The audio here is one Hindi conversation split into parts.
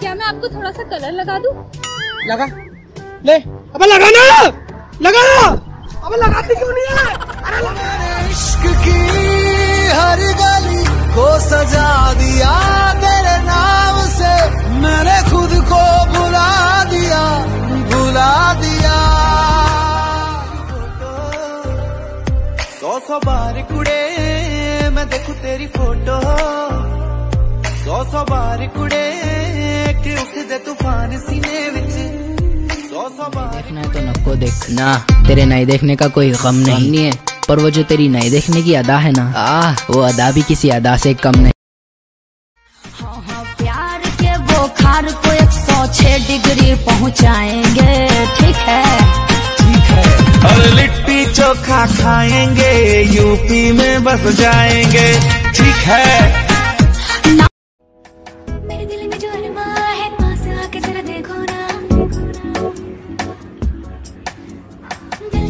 क्या मैं आपको थोड़ा सा कलर लगा दूँ? लगा। ले अब लगा ना! लगा अब लगाती क्यों नहीं है? अरे लगा। इश्क की हर गली को सजा दिया तेरे नाम से मैंने खुद को भुला दिया भुला दिया। सौ सौ बार कुड़े मैं देखू तेरी फ़ोटो। सौ सौ बार कुड़े देखना है तो नको देख। ना तेरे नहीं देखने का कोई गम नहीं, नहीं है। पर वो जो तेरी नहीं देखने की अदा है ना आ। वो अदा भी किसी अदा से कम नहीं। हाँ हाँ प्यार के बुखार को एक सौ छह डिग्री पहुंचाएँगे। ठीक है। और लिट्टी चोखा खाएँगे यूपी में बस जाएँगे। ठीक है?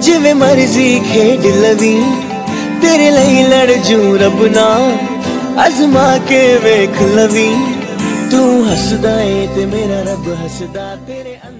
ਜਿਵੇਂ ਮਰਜ਼ੀ ਖੇਡ ਲਵੀ ਤੇਰੇ ਲਈ ਲੜ ਜੂ ਰੱਬ ਨਾਲ ਅਜ਼ਮਾ ਕੇ ਵੇਖ ਲਵੀ ਤੂੰ ਹੱਸਦਾ ਏ ਤੇ ਮੇਰਾ ਰੱਬ ਹੱਸਦਾ ਤੇਰੇ ਅੰਦਰ